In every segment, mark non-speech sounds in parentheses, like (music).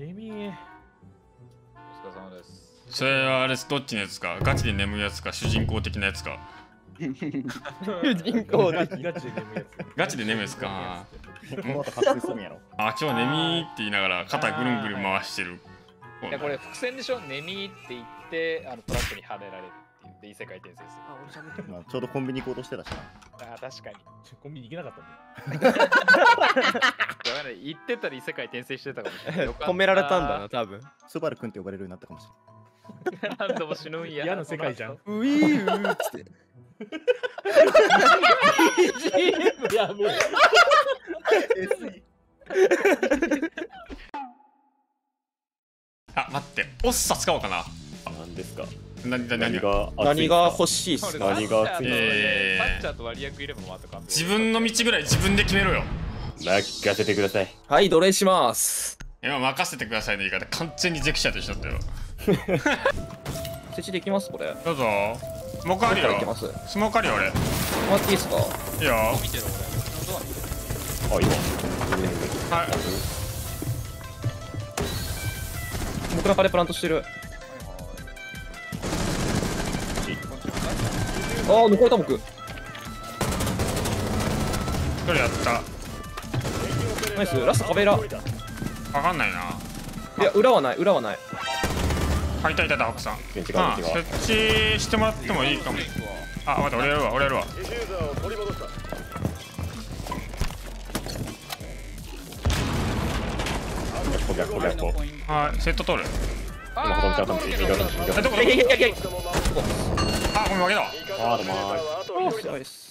ネミー。お疲れ様です。それはあれどっちのやつか？ガチで眠るやつか主人公的なやつか？(laughs) 主人公ガでチガチで眠いやつ。ガチで眠るやつか。あ今日眠いって言いながら肩ぐるんぐるん回してるいや、これ伏線でしょ？ネミーって言って、あのトラックにはねられるで異世界転生する。あ、俺喋ってる。まあ、ちょうどコンビニ行こうとしてたしな。あー、確かに。コンビニ行けなかったんだから (laughs) ね言ってたら異世界転生してたかもしれない。褒められたんだな、。多分。スバル君って呼ばれるようになったかもし (laughs) 何度も死ぬんや。嫌な世界じゃん。(laughs) ウィーウーっつって。やべえ。あ待ってオッサ使おうかなれない。何ですか？なな何が？何が何が欲しいっすか？何が熱いサッチャーとえーサッチャーと割り役いればまた完自分の道ぐらい自分で決めろよ。任せてください。はい、奴隷します。今任せてくださいの言い方完全にゼクシャーと一緒だったよ。設置できます？これ。どうぞ。モカあるよ。からいきます。もスモークあるよ俺。いらっていいっすか？いよ。見てる俺。あ、今。はい。僕のカレープラントしてる。あー、残れた僕。一人やった。ナイス。ラスト壁裏。いわかんないな。や、裏はない、裏はない。あいたいたいた奥さん。ベンチ側あ設置してもらってもいいかも。あ待って俺やるわ俺やるわ。はいセット取る。今ほとんどこ？もう負けた。あーでも。ーすごいっす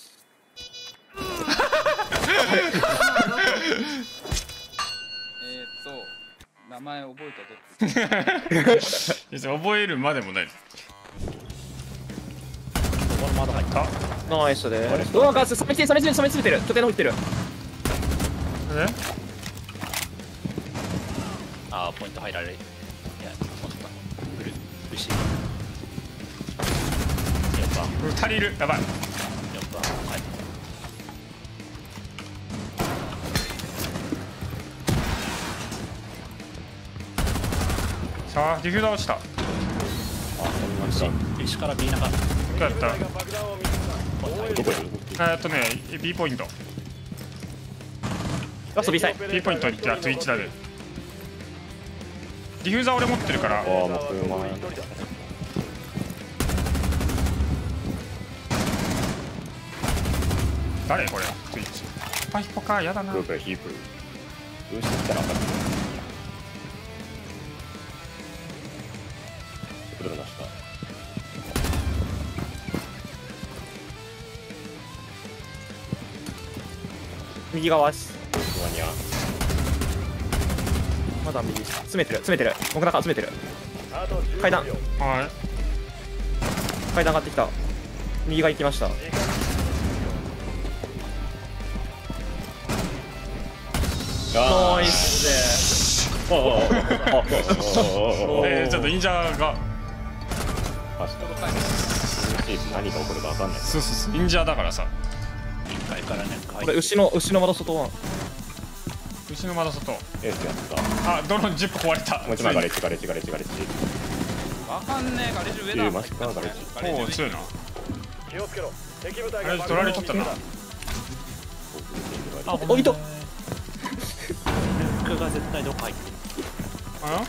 えっと名前覚えた別覚えるまでもないまだ入った。ナイスでーす。うわガス染めつめてる染めつめてる拠点の方来てるえあーポイント入られるいやポイントブルーシー2人いるやばいさあディフューダー落ちたあ石から B なかったどうやったえっとね B ポイント。ラス B サイ B ポイント。に行ってあと1だでディフューザー俺持ってるからああもうこれうま車誰これ Twitch パヒポかやだなグープヒープ。どうしてきたら分かる。プロ出した。右側。まだ右。詰めてる、詰めてる。僕なんか詰めてる。階段、はい階段上がってきた。右側行きました。い、ちょっとインジャーが何が起こるか分かんない。そうそうそう。インジャーだからさ。1階からねこれ牛の牛の窓外牛の窓外。エースやった。あドローン10個壊れた。もう一枚ガレッジガレッジガレッジ。ガレッジ分かんねえガレッジ上だ。マジかガレッジ。おお強いな。気をつけろ。敵部隊が取られちゃったな。あ、おいた僕が絶対どっか入ってる。あ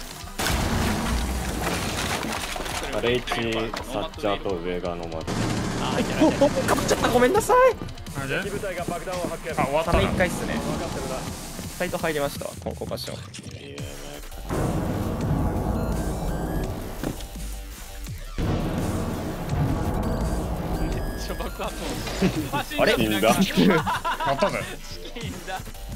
ガレッジ、サッチャーと上側の窓。あってないお、入ってお、かぶっちゃった。ごめんなさい。あれで？あ終わったな一回っすね。サイト入りました。この交換しよう。いやちょ爆発 (laughs) あ (laughs)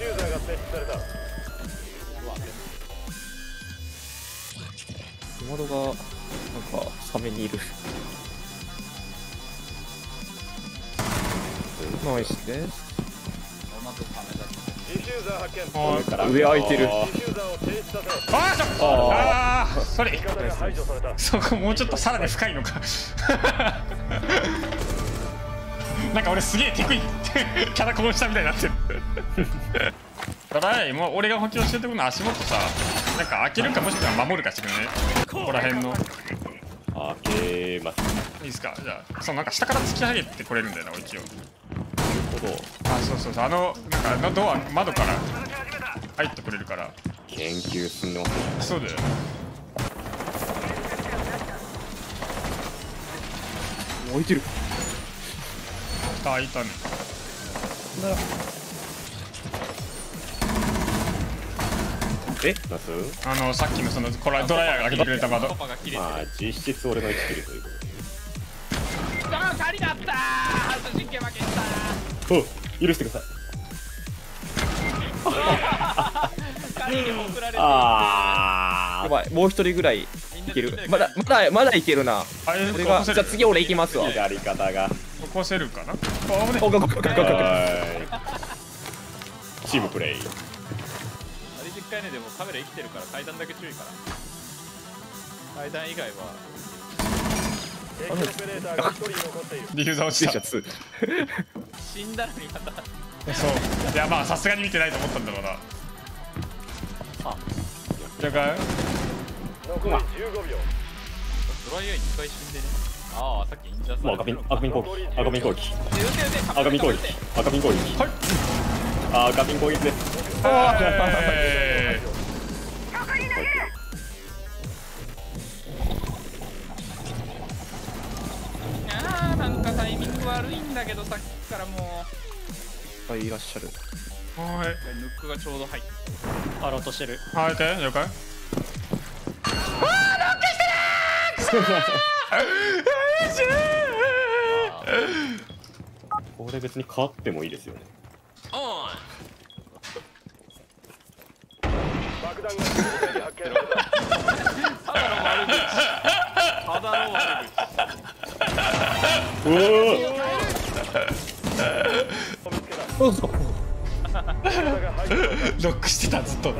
れ死ん。だ。やったぜいいん。だ。小窓が、なん。か、サメにいる。ナイスです。上から上開いてるあーあーちょっとあーそれそこもうちょっとさらに深いのかなんか俺すげえテクイ (laughs) キャラコンしたみたいになってる。ただもう俺が補強してるところの足元さ。なんか開けるかもしくは守るかしてくれねここら辺の。開けます。いいですか？じゃあそうなんか下から突き上げてこれるんだよな一応。ほど。あそうそうそう。あのなんかあのドア窓から入ってくれるから。研究進んでますね。そうだよ。置いてる。あ開いたね。ますあのさっきのそのこれドライヤーが開けてくれた窓。まあ実質俺の1キルということで。あー狩りだったー神経負けたお許してください。狩りに送られてあやばいもう一人ぐらいいける。まだまだまだいけるな。あれ俺がじゃあ次俺行きますわ。あやり方が起こせるかな？あ危ねチームプレイ。あれ10回ね。でもカメラ生きてるから階段だけ注意かな。階段以外は。ディフューザー落ちた。シャツ死んだのにまたそう。いやまあさすがに見てないと思ったんだろうな。あ。了解ドライアイ2回死んでねああさっきインジャーもう赤ピン赤ピン攻撃。赤ピン攻撃撃赤ピン攻撃赤ピン攻撃はいあ赤ピン攻撃です。はいあーなんかタイミング悪いんだけどさっきからもはい。いらっしゃるはい。うヌックがちょうど入ってあろうとしてる。はい OK 了解これ別に勝ってもいいですよね。ただの悪口うおどうぞ。(laughs) ロックしてたずっと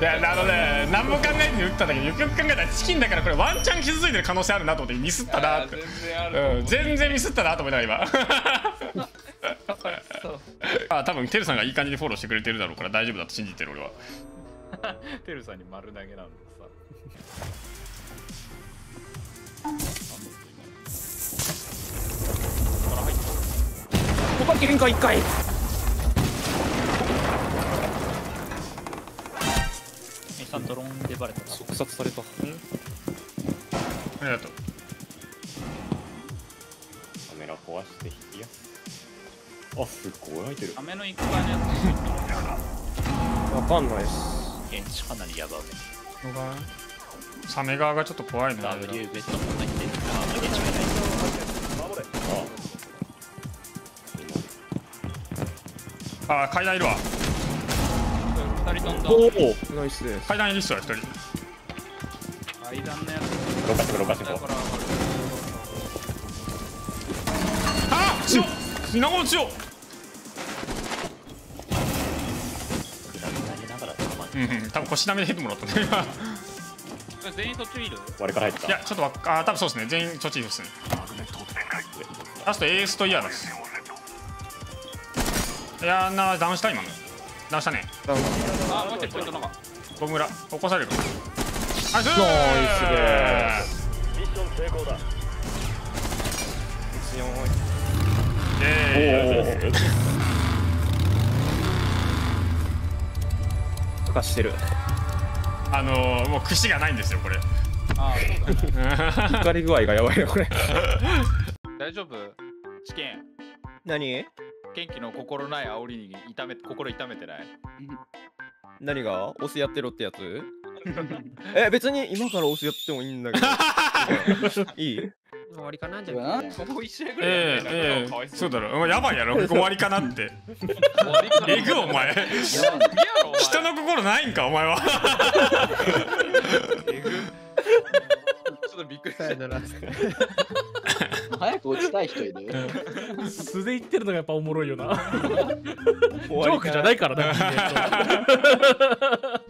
いやあのね何も考えずに打ったんだけ。どよくよく考えたらチキンだからこれワンチャン傷ついてる可能性あるなと思ってミスったなって。全然全然ミスったなと思いながら今。(laughs) あ多分テルさんがいい感じにフォローしてくれてるだろうから大丈夫だと信じてる俺は。(laughs) テルさんに丸投げなんでさから入ったここは限界一回でバレた？な即殺された。ありがとう。カメラ壊して引きやす。あすっごい開いてる。サメの行く場にやわかんないっす。現地かなりやばいのがサメ側がちょっと怖いね。W ベッドも入ってあー現地がない。あ階段いるわ。つ二人飛んだおお。ナイスです。階段いるっすわ一人。階段のやつロカシロカシだからあ強っ。稲子強っ。グラブ投げながらたまにうんうん多分腰ダメでヘッドもらったね今全員そっちいる？我から入った。いやちょっとわあ多分そうですね。全員そっちですね。ラストエースとイヤーです。いやーなダウンした今のダウンしたね。あもう一人ポイントなんかボムラ起こされる。ナイス！ナイイエーイ。お溶かしてる。あのー、もう串がないんですよこれ。あそうだね疲れ具合がやばいなこれ。(laughs) 大丈夫？試験何？元気の心ない煽りに痛め心痛めてない？何が？オスやってろってやつ？(laughs) え別に今からオスやってもいいんだけど。(laughs) いい？終わりかなじゃあ。もう一試合ぐらいえやってええかわいえそうだろ。お前やばいやろ。終わりかなって。終わりかな。えぐお前。人の心ないんかお前はい人いる。素で言ってるのがやっぱおもろいよな。(laughs) ジョークじゃないからな (laughs)